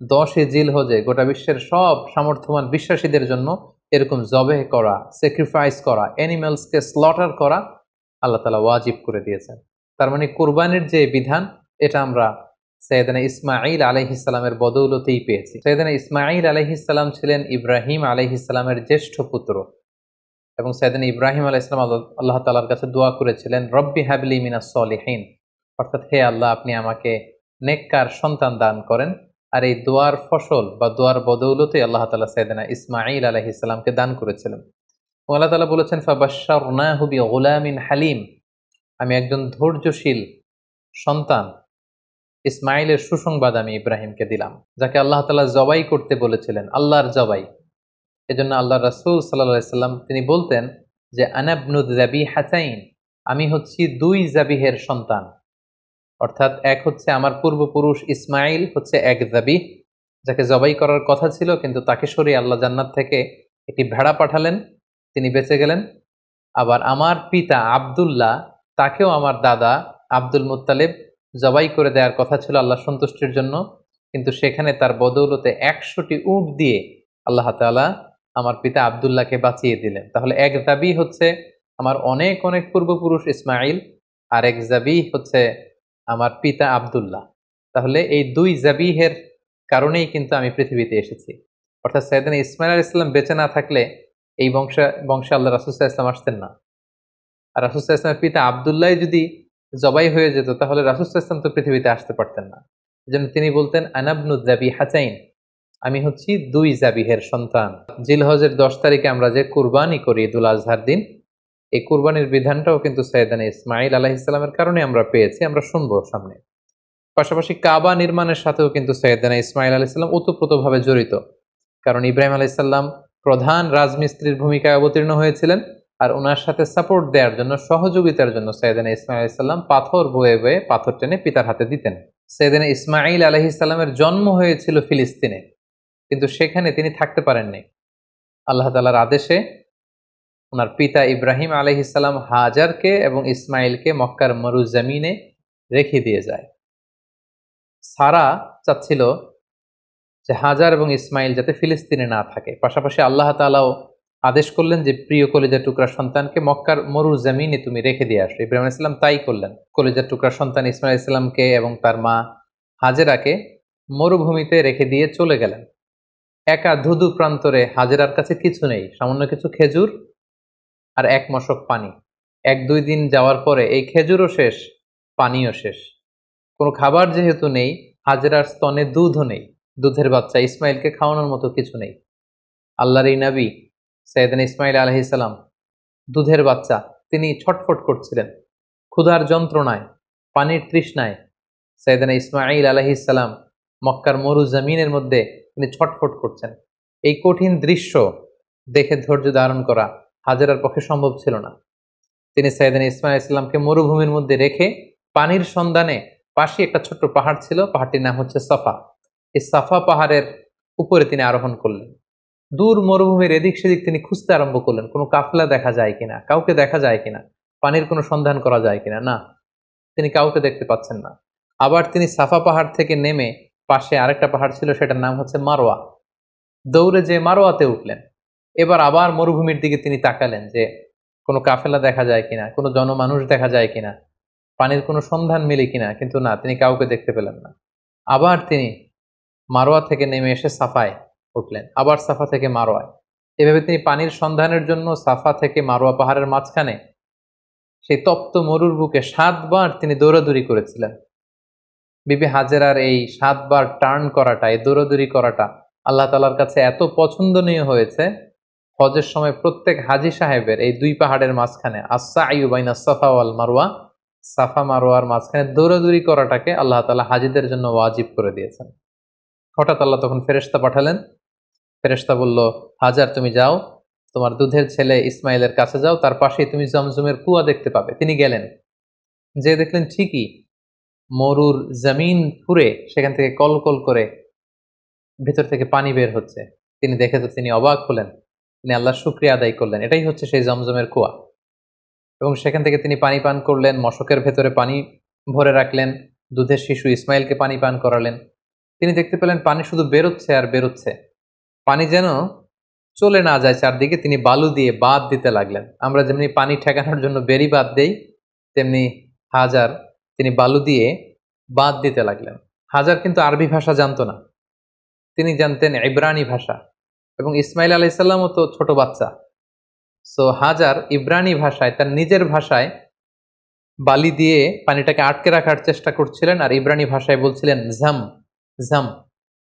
দশে জিল হজে গোটা বিশ্বের সব সামর্থ্যবান বিশ্বাসীদের জন্য এরকম জবে করা স্যাক্রিফাইস করা অ্যানিমেলসকে স্লটার করা আল্লাহ তালা ওয়াজিব করে দিয়েছেন। তার মানে কোরবানির যে বিধান, এটা আমরা সৈয়দানা ইসমাইল আলহিসাল্লামের বদৌলতেই পেয়েছি। সৈয়দানা ইসমাইল আলহিসাল্লাম ছিলেন ইব্রাহিম আলহিসাল্লামের জ্যেষ্ঠ পুত্র এবং সৈয়দানা ইব্রাহিম আলাইসলাম আল্লাহ তালার কাছে দোয়া করেছিলেন, রব্বি হাবলি মিনা সলিহীন। অর্থাৎ, হে আল্লাহ, আপনি আমাকে নেককার সন্তান দান করেন। আর এই দোয়ার ফসল বা দোয়ার বদৌলতে আল্লাহ তালা সৈয়দানা ইসমাইল আলহিসাল্লামকে দান করেছিলেন। আল্লাহ তালা বলেছেন ফাবাশারনাহুবি গোলামিন হালিম। আমি একজন ধৈর্যশীল সন্তান ইসমাইলের সুসংবাদ আমি ইব্রাহিমকে দিলাম, যাকে আল্লাহ তালা জবাই করতে বলেছিলেন, আল্লাহর জবাই। এজন্য আল্লাহ রাসুল সাল্লা সাল্লাম তিনি বলতেন যে আনাবনুদ জাবি হাসাইন আমি হচ্ছি দুই জাবিহের সন্তান। অর্থাৎ এক হচ্ছে আমার পূর্বপুরুষ ইসমাইল, হচ্ছে এক জাবি, যাকে জবাই করার কথা ছিল, কিন্তু তাকে সরিয়ে আল্লাহ জান্নাত থেকে একটি ভেড়া পাঠালেন, তিনি বেঁচে গেলেন। আবার আমার পিতা আবদুল্লাহ, তাকেও আমার দাদা আব্দুল মুতালেব জবাই করে দেওয়ার কথা ছিল আল্লাহ সন্তুষ্টির জন্য, কিন্তু সেখানে তার বদৌলতে একশোটি উট দিয়ে আল্লাহ তালা আমার পিতা আবদুল্লাহকে বাঁচিয়ে দিলেন। তাহলে এক দাবি হচ্ছে আমার অনেক অনেক পূর্বপুরুষ ইসমাইল, আর এক জাবি হচ্ছে আমার পিতা আবদুল্লাহ। তাহলে এই দুই জাবিহের কারণেই কিন্তু আমি পৃথিবীতে এসেছি। অর্থাৎ সৈয়দিন ইসমাইল আল ইসলাম বেঁচে না থাকলে এই বংশে বংশে আল্লাহ রাসুসাহ ইসলাম আসতেন না। আর রাসুসাহ ইসলামের পিতা আবদুল্লাহ যদি জবাই হয়ে যেত, তাহলে রাসুসাহ ইসলাম তো পৃথিবীতে আসতে পারতেন না। জন্য তিনি বলতেন আনাবনুদ জাবি হাচাইন আমি হচ্ছি দুই জাবিহের সন্তান। জিলহজের দশ তারিখে আমরা যে কুরবানি করি দুল আজহার দিন এই কুরবানির বিধানটাও কিন্তু সৈয়দান ইসমাইল আলাহ ইসলামের কারণে আমরা পেয়েছি, আমরা শুনব সামনে। পাশাপাশি কাবা নির্মাণের সাথেও কিন্তু সৈয়দানা ইসমাইল আলাহ ইসলাম ওতপ্রোতভাবে জড়িত। কারণ ইব্রাহিম আলাহ ইসলাম প্রধান রাজমিস্ত্রির ভূমিকায় অবতীর্ণ হয়েছিলেন আর ওনার সাথে সাপোর্ট দেওয়ার জন্য, সহযোগিতার জন্য সৈয়দানা ইসমাইল ইসলাম পাথর বয়ে বয়ে পাথর টেনে পিতার হাতে দিতেন। সৈয়দানা ইসমাইল আলহি ইসলামের জন্ম হয়েছিল ফিলিস্তিনে, কিন্তু সেখানে তিনি থাকতে পারেননি। আল্লাহ তালার আদেশে ওনার পিতা ইব্রাহিম আলহ ইসলাম হাজারকে এবং ইসমাইলকে মক্কার মরু জমিনে রেখে দিয়ে যায়। সারা চাচ্ছিল যে হাজার এবং ইসমাইল যাতে ফিলিস্তিনে না থাকে। পাশাপাশি আল্লাহ তালাও আদেশ করলেন যে, প্রিয় কলেজার টুকরা সন্তানকে মক্কার মরু জমিনে তুমি রেখে দিয়ে আসো। ইব্রাহিম ইসলাম তাই করলেন। কলেজার টুকরা সন্তান ইসমাইল ইসলামকে এবং তার মা হাজেরাকে মরুভূমিতে রেখে দিয়ে চলে গেলেন। একা ধুধু প্রান্তরে হাজেরার কাছে কিছু নেই, সামান্য কিছু খেজুর আর এক মশক পানি। এক দুই দিন যাওয়ার পরে এই খেজুরও শেষ, পানিও শেষ। কোনো খাবার যেহেতু নেই, হাজেরার স্তনে দুধও নেই। দুধের বাচ্চা ইসমাইলকে খাওয়ানোর মতো কিছু নেই। আল্লাহর এই নবী, সৈয়দান ইসমাইল আলহিসাল্লাম দুধের বাচ্চা তিনি ছটফট করছিলেন। ক্ষুধার যন্ত্রণায়, পানির তৃষ্ণায় সৈয়দানা ইসমাইল আলহিসাল্লাম মক্কার মরু জমিনের মধ্যে তিনি ছটফট করছেন। এই কঠিন দৃশ্য দেখে ধৈর্য ধারণ করা হাজারার পক্ষে সম্ভব ছিল না। তিনি সাইদান ইসমাইল ইসলামকে মরুভূমির মধ্যে রেখে পানির সন্ধানে পাশে একটা ছোট্ট পাহাড় ছিল, পাহাড়টির নাম হচ্ছে সাফা। এই সাফা পাহাড়ের উপরে তিনি আরোহণ করলেন। দূর মরুভূমির এদিক সেদিক তিনি খুঁজতে আরম্ভ করলেন। কোনো কাফলা দেখা যায় কিনা, কাউকে দেখা যায় কিনা, পানির কোনো সন্ধান করা যায় কিনা, না। তিনি কাউকে দেখতে পাচ্ছেন না। আবার তিনি সাফা পাহাড় থেকে নেমে পাশে আরেকটা পাহাড় ছিল, সেটার নাম হচ্ছে মারোয়া দৌড়ে যে মারোয়াতে উঠলেন। এবার আবার মরুভূমির দিকে তিনি তাকালেন যে কোনো কাফেলা দেখা যায় কিনা, কোনো জনমানুষ দেখা যায় কিনা, পানির কোনো সন্ধান মিলে কিনা, কিন্তু না, তিনি কাউকে দেখতে পেলেন না। আবার তিনি মারোয়া থেকে নেমে এসে সাফায় উঠলেন, আবার সাফা থেকে মারোয়ায়। এভাবে তিনি পানির সন্ধানের জন্য সাফা থেকে মারোয়া পাহাড়ের মাঝখানে সেই তপ্ত মরুর বুকে সাতবার তিনি দৌড়াদৌড়ি করেছিলেন। বিবি হাজেরার এই সাতবার টার্ন করাটা, এই দৌড়াদৌড়ি করাটা আল্লাহ তালার কাছে এত পছন্দনীয় হয়েছে হজের সময় প্রত্যেক হাজি সাহেবের এই দুই পাহাড়ের মাঝখানে আসা আইউবাইনা সাফা ওয়াল মারোয়া সাফা মারোয়ার মাঝখানে দৌড়াদৌড়ি করাটাকে আল্লাহ তালা হাজিদের জন্য ওয়াজিব করে দিয়েছেন। হঠাৎ আল্লাহ তখন ফেরেস্তা পাঠালেন। ফেরেস্তা বলল, হাজার, তুমি যাও। তোমার দুধের ছেলে ইসমাইলের কাছে যাও। তার পাশেই তুমি জমজমের কুয়া দেখতে পাবে। তিনি গেলেন। যে দেখলেন ঠিকই মরুর জমিন ফুরে সেখান থেকে কল কল করে ভেতর থেকে পানি বের হচ্ছে। তিনি দেখে তো তিনি অবাক হলেন। তিনি আল্লাহ শুক্রিয়া আদায় করলেন। এটাই হচ্ছে সেই জমজমের কুয়া। এবং সেখান থেকে তিনি পানি পান করলেন, মশকের ভেতরে পানি ভরে রাখলেন, দুধের শিশু ইসমাইলকে পানি পান করালেন। তিনি দেখতে পেলেন পানি শুধু বেরোচ্ছে আর বেরোচ্ছে। পানি যেন চলে না যায় চারদিকে, তিনি বালু দিয়ে বাদ দিতে লাগলেন। আমরা যেমনি পানি ঠেকানোর জন্য বেরি বাদ দেই, তেমনি হাজার তিনি বালু দিয়ে বাদ দিতে লাগলেন। হাজার কিন্তু আরবি ভাষা জানতো না। তিনি জানতেন ইব্রানি ভাষা। এবং ইসমাইল আলাইসাল্লামও তো ছোট বাচ্চা। সো হাজার ইব্রানি ভাষায়, তার নিজের ভাষায় বালি দিয়ে পানিটাকে আটকে রাখার চেষ্টা করছিলেন আর ইব্রানি ভাষায় বলছিলেন, ঝাম ঝাম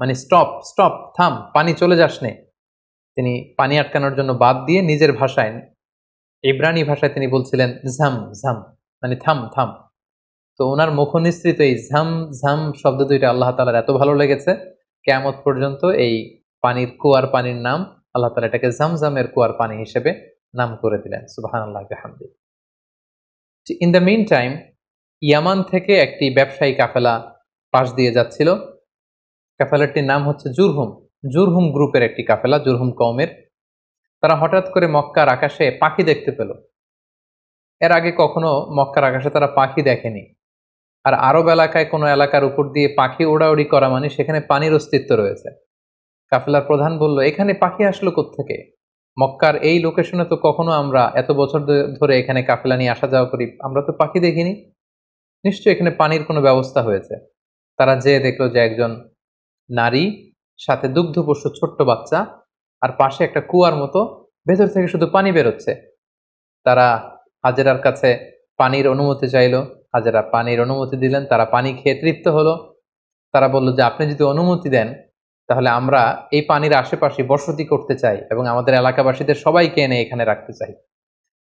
মানে স্টপ স্টপ থাম, পানি চলে যাস নে তিনি পানি আটকানোর জন্য বাদ দিয়ে নিজের ভাষায়, ইব্রানি ভাষায় তিনি বলছিলেন, ঝাম ঝাম মানে থাম থাম। তো ওনার মুখনিসৃত এই ঝাম ঝাম শব্দ দুইটা আল্লাহ তালার এত ভালো লেগেছে কেমত পর্যন্ত এই পানির কুয়ার পানির নাম আল্লাহ তালা এটাকে ঝামঝামের কুয়ার পানি হিসেবে নাম করে দিলেন। সুবাহান আল্লাহ হামদি in the meantime Yemen থেকে একটি ব্যবসায়ী কাফেলা পাশ দিয়ে যাচ্ছিল। কাফেলাটির নাম হচ্ছে জুরহুম। জুরহুম গ্রুপের একটি কাফেলা, জুরহুম কৌমের তারা হঠাৎ করে মক্কার আকাশে পাখি দেখতে পেল। এর আগে কখনো মক্কার আকাশে তারা পাখি দেখেনি। আর আরব এলাকায় কোনো এলাকার উপর দিয়ে পাখি ওড়াউড়ি করা মানে সেখানে পানির অস্তিত্ব রয়েছে। কাফেলার প্রধান বলল, এখানে পাখি আসলো থেকে মক্কার এই লোকেশনে তো কখনো আমরা এত বছর ধরে এখানে কাফেলা নিয়ে আসা যাওয়া করি, আমরা তো পাখি দেখিনি। নিশ্চয়ই এখানে পানির কোনো ব্যবস্থা হয়েছে। তারা যেয়ে দেখল যে একজন নারী, সাথে দুগ্ধ পশু ছোট্ট বাচ্চা, আর পাশে একটা কুয়ার মতো, ভেতর থেকে শুধু পানি বেরোচ্ছে। তারা হাজেরার কাছে পানির অনুমতি চাইল। হাজেরা পানির অনুমতি দিলেন, তারা পানি খেয়ে তৃপ্ত হলো। তারা বলল যে, আপনি যদি অনুমতি দেন তাহলে আমরা এই পানির আশেপাশে বসতি করতে চাই এবং আমাদের এলাকাবাসীদের সবাইকে এনে এখানে রাখতে চাই।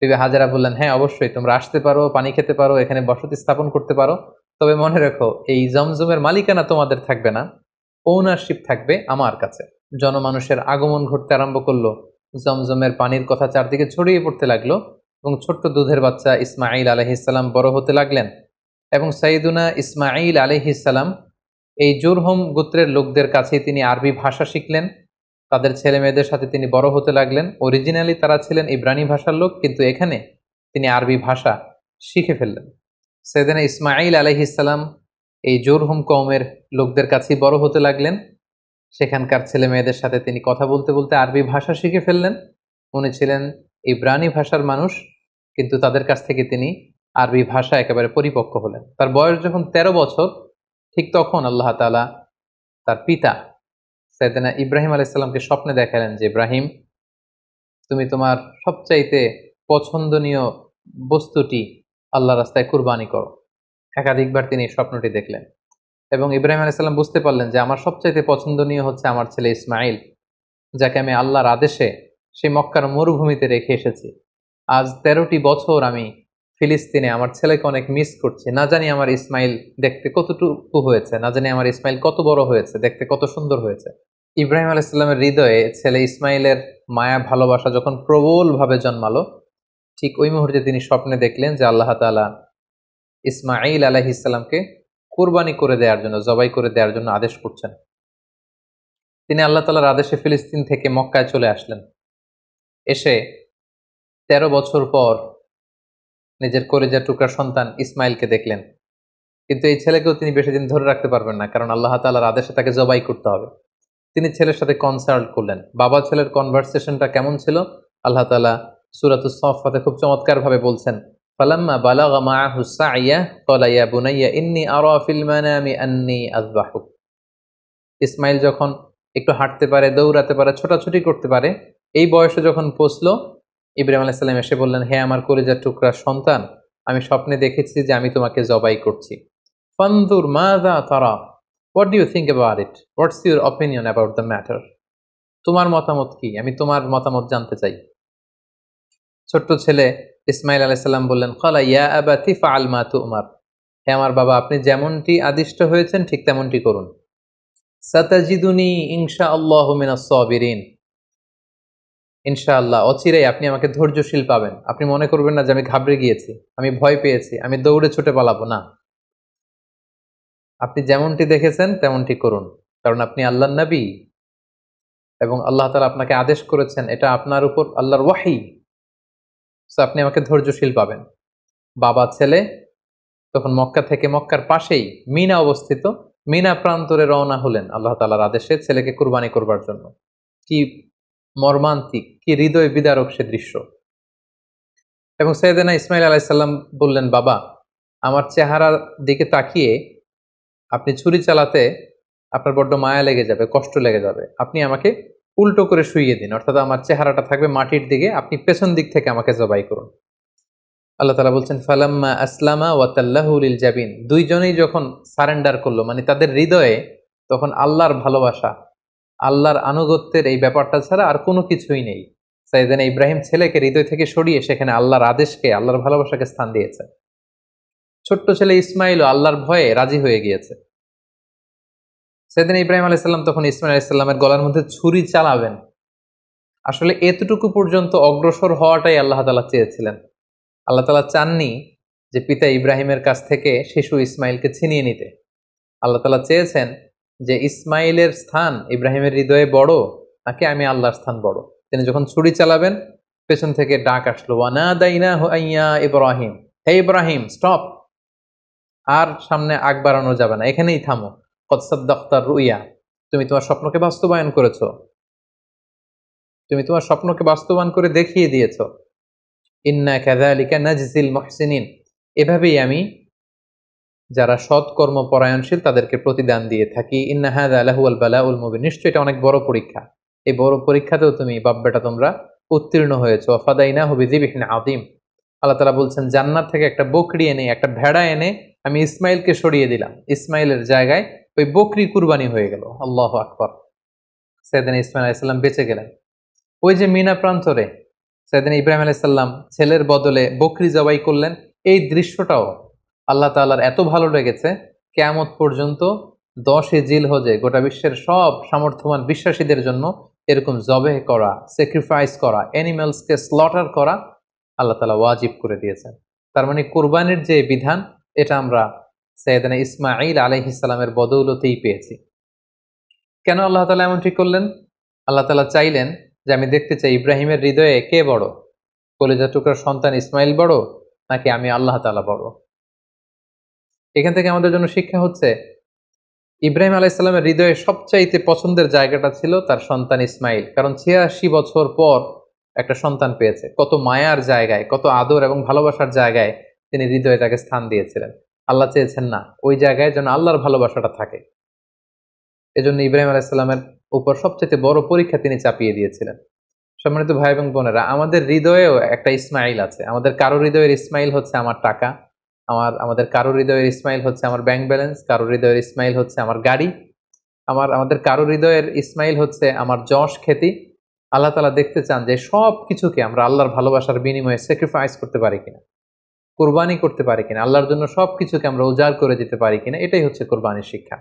বিবে হাজারা বললেন হ্যাঁ অবশ্যই, তোমরা আসতে পারো, পানি খেতে পারো, এখানে বসতি স্থাপন করতে পারো। তবে মনে রেখো, এই জমজমের মালিকানা তোমাদের থাকবে না ওনারশিপ থাকবে আমার কাছে। জনমানুষের আগমন ঘটতে আরম্ভ করল। জমজমের পানির কথা চারদিকে ছড়িয়ে পড়তে লাগল এবং ছোট্ট দুধের বাচ্চা ইসমাইল আলহিসাল্লাম বড় হতে লাগলেন এবং সাইদুনা ইসমাইল আলহিসাল্লাম এই জোরহম গোত্রের লোকদের কাছেই তিনি আরবি ভাষা শিখলেন। তাদের ছেলে মেয়েদের সাথে তিনি বড় হতে লাগলেন। অরিজিনালি তারা ছিলেন ইব্রানি ভাষার লোক, কিন্তু এখানে তিনি আরবি ভাষা শিখে ফেললেন। সেদিনে ইসমাইল আলহিসাল্লাম এই জোরহুম কৌমের লোকদের কাছেই বড় হতে লাগলেন। সেখানকার ছেলে মেয়েদের সাথে তিনি কথা বলতে বলতে আরবি ভাষা শিখে ফেললেন। উনি ছিলেন ইব্রানি ভাষার মানুষ, কিন্তু তাদের কাছ থেকে তিনি আরবি ভাষা একেবারে পরিপক্ক হলেন। তার বয়স যখন ১৩ বছর ঠিক তখন আল্লাহ তালা তার পিতা সৈয়দনা ইব্রাহিম আলাইসাল্লামকে স্বপ্নে দেখালেন যে, ইব্রাহিম, তুমি তোমার সবচাইতে পছন্দনীয় বস্তুটি আল্লাহ রাস্তায় কুরবানি করো। একাধিকবার তিনি স্বপ্নটি দেখলেন এবং ইব্রাহিম আলাইসাল্লাম বুঝতে পারলেন যে, আমার সবচাইতে পছন্দনীয় হচ্ছে আমার ছেলে ইসমাইল যাকে আমি আল্লাহর আদেশে সেই মক্কার মরুভূমিতে রেখে এসেছি। আজ তেরোটি বছর আমি ফিলিস্তিনে আমার ছেলেকে অনেক মিস করছি। না জানি আমার ইসমাইল দেখতে কতটুকু হয়েছে, না জানি আমার ইসমাইল কত বড় হয়েছে, দেখতে কত সুন্দর হয়েছে। ইব্রাহিম আলাইসাল্লামের হৃদয়ে ছেলে ইসমাইলের মায়া, ভালোবাসা যখন প্রবলভাবে জন্মালো, ঠিক ওই মুহূর্তে তিনি স্বপ্নে দেখলেন যে আল্লাহ তালা ইসমাইল আলাহিসাল্লামকে কোরবানি করে দেওয়ার জন্য, জবাই করে দেওয়ার জন্য আদেশ করছেন। তিনি আল্লাহ তালার আদেশে ফিলিস্তিন থেকে মক্কায় চলে আসলেন। এসে তেরো বছর পর নিজের করেজার টুকরা সন্তান ইসমাইলকে দেখলেন। কিন্তু এই ছেলেকেও তিনি বেশি দিন ধরে রাখতে পারবেন না, কারণ আল্লাহ তালার আদেশে তাকে জবাই করতে হবে। তিনি ছেলের সাথে কনসাল্ট করলেন। বাবা ছেলের কনভারসেশনটা কেমন ছিল? আল্লাহ তালা সুরাতুস সফাতে খুব চমৎকারভাবে বলছেন, ফালাম্মা বালাগা মাআহু সাইয়া, ক্বালা ইয়া বুনাইয়া, ইন্নী আরা ফিল ইসমাইল যখন একটু হাঁটতে পারে, দৌড়াতে পারে, ছোটাছুটি করতে পারে, এই বয়সে যখন পৌঁছলো ইব্রাহিম আলাইসাল্লাম এসে বললেন, হে আমার কলেজার টুকরা সন্তান, আমি স্বপ্নে দেখেছি যে আমি তোমাকে জবাই করছি। ফান্দুর দা তারা, what do you think about it? What's your opinion about the matter? তোমার মতামত কি? আমি তোমার মতামত জানতে চাই। ছোট্ট ছেলে ইসমাইল আলাইসাল্লাম বললেন খালা ইয়া আবা তিফা আলমা তুমার। হে আমার বাবা, আপনি যেমনটি আদিষ্ট হয়েছেন, ঠিক তেমনটি করুন। সাতাজিদুনি ইনশা আল্লাহ মিনাসবিরিন ইনশাআল্লাহ, অচিরেই আপনি আমাকে ধৈর্যশীল পাবেন। আপনি মনে করবেন না যে আমি ঘাবড়ে গিয়েছি, আমি ভয় পেয়েছি, আমি দৌড়ে ছুটে পালাবো, না। আপনি যেমনটি দেখেছেন, তেমনটি করুন। কারণ আপনি আল্লাহ নবী এবং আল্লাহ তালা আপনাকে আদেশ করেছেন, এটা আপনার উপর আল্লাহর ওয়াহি। সো আপনি আমাকে ধৈর্যশীল পাবেন। বাবা, ছেলে তখন মক্কা থেকে মক্কার পাশেই মিনা অবস্থিত। মিনা প্রান্তরে রওনা হলেন আল্লাহ তালার আদেশে ছেলেকে কুরবানি করবার জন্য। কি মর্মান্তিক, কি হৃদয় বিদারক সে দৃশ্য। এবং সৈয়দানা ইসমাইল আলাইসাল্লাম বললেন, বাবা, আমার চেহারার দিকে তাকিয়ে আপনি ছুরি চালাতে আপনার বড্ড মায়া লেগে যাবে, কষ্ট লেগে যাবে। আপনি আমাকে উল্টো করে শুইয়ে দিন, অর্থাৎ আমার চেহারাটা থাকবে মাটির দিকে, আপনি পেছন দিক থেকে আমাকে জবাই করুন। আল্লাহ তালা বলছেন, ফালাম্মা আসলামা ওয়াতাল্লাহুল জাবিন। দুইজনেই যখন সারেন্ডার করল মানে তাদের হৃদয়ে তখন আল্লাহর ভালোবাসা আল্লাহর আনুগত্যের এই ব্যাপারটা ছাড়া আর কোনো কিছুই নেই। সাইদানা ইব্রাহিম ছেলেকে হৃদয় থেকে সরিয়ে সেখানে আল্লাহর আদেশকে, আল্লাহর ভালোবাসাকে স্থান দিয়েছে। ছোট্ট ছেলে ইসমাইলও আল্লাহর ভয়ে রাজি হয়ে গিয়েছে। সেদিন ইব্রাহিম আলাইসাল্লাম তখন ইসমাইল আলাইসাল্লামের গলার মধ্যে ছুরি চালাবেন। আসলে এতটুকু পর্যন্ত অগ্রসর হওয়াটাই আল্লাহ তালা চেয়েছিলেন। আল্লাহ তালা চাননি যে পিতা ইব্রাহিমের কাছ থেকে শিশু ইসমাইলকে ছিনিয়ে নিতে। আল্লাহ তালা চেয়েছেন যে ইসমাইলের স্থান, ইব্রাহিমের হৃদয়ে বড় নাকি আমি আল্লাহর স্থান বড়। তিনি যখন ছুরি চালাবেন, পেছন থেকে ডাক আসলো ওয়ানা দাইনা হাইয়া ইব্রাহিম। হে ইব্রাহিম, স্টপ! আর সামনে আগ বাড়ানো যাবে না, এখানেই থামো। কৎসাদ্দাক্তার রুইয়া, তুমি তোমার স্বপ্নকে বাস্তবায়ন করেছ। তুমি তোমার স্বপ্নকে বাস্তবায়ন করে দেখিয়ে দিয়েছ। ইন্না কাযালিকা নাজজিল মুহসিনিন। এভাবেই আমি যারা সৎকর্ম পরায়ণশীল তাদেরকে প্রতিদান দিয়ে থাকি। ইন্না হাদা বালা উল মুবিন। নিশ্চয়ই এটা অনেক বড় পরীক্ষা। এই বড় পরীক্ষাতেও তুমি বাব্বেটা তোমরা উত্তীর্ণ হয়েছো। ফাদাইনা হুবি দিবিহিন আদিম আল্লাহ তালা বলছেন, জান্নাত থেকে একটা বকরি এনে, একটা ভেড়া এনে আমি ইসমাইলকে সরিয়ে দিলাম। ইসমাইলের জায়গায় ওই বকরি কুরবানি হয়ে গেল। আল্লাহ আকবর। সেদিন ইসমাইল আলাইসাল্লাম বেঁচে গেলেন। ওই যে মিনা প্রান্তরে সেদিন ইব্রাহিম আলাইসাল্লাম ছেলের বদলে বকরি জবাই করলেন। এই দৃশ্যটাও আল্লাহ তাল্লার এত ভালো লেগেছে, কেয়ামত পর্যন্ত দশে জিল হজে গোটা বিশ্বের সব সামর্থ্যবান বিশ্বাসীদের জন্য এরকম জবে করা স্যাক্রিফাইস করা অ্যানিমেলসকে স্লটার করা আল্লাহ তালা ওয়াজিব করে দিয়েছেন। তার মানে কোরবানির যে বিধান, এটা আমরা সৈয়দানা ইসমাইল আলহিসাল্লামের বদৌলতেই পেয়েছি। কেন আল্লাহ তালা এমনটি করলেন? আল্লাহ তালা চাইলেন যে আমি দেখতে চাই ইব্রাহিমের হৃদয়ে কে বড়? কলিজা টুকরার সন্তান ইসমাইল বড়, নাকি আমি আল্লাহ তালা বড়? এখান থেকে আমাদের জন্য শিক্ষা হচ্ছে, ইব্রাহিম আলাইসাল্লামের হৃদয়ে সবচাইতে পছন্দের জায়গাটা ছিল তার সন্তান ইসমাইল। কারণ ছিয়াশি বছর পর একটা সন্তান পেয়েছে। কত মায়ার জায়গায়, কত আদর এবং ভালোবাসার জায়গায় তিনি হৃদয়ে তাকে স্থান দিয়েছিলেন। আল্লাহ চেয়েছেন না, ওই জায়গায় যেন আল্লাহর ভালোবাসাটা থাকে। এজন্য ইব্রাহিম আলাইসাল্লামের উপর সবচেয়ে বড় পরীক্ষা তিনি চাপিয়ে দিয়েছিলেন। সম্মানিত ভাই এবং বোনেরা, আমাদের হৃদয়েও একটা ইসমাইল আছে। আমাদের কারও হৃদয়ের ইসমাইল হচ্ছে আমার টাকা। আমার, আমাদের কারও হৃদয়ের ইসমাইল হচ্ছে আমার ব্যাংক ব্যালেন্স কারও হৃদয়ের ইসমাইল হচ্ছে আমার গাড়ি, আমার, আমাদের কারও হৃদয়ের ইসমাইল হচ্ছে আমার যশ খ্যাতি। আল্লাহ তালা দেখতে চান যে সব কিছুকে আমরা আল্লাহর ভালোবাসার বিনিময়ে স্যাক্রিফাইস করতে পারি কিনা, কোরবানি করতে পারি কিনা, আল্লাহর জন্য সব কিছুকে আমরা উজাড় করে দিতে পারি কিনা, এটাই হচ্ছে কোরবানির শিক্ষা।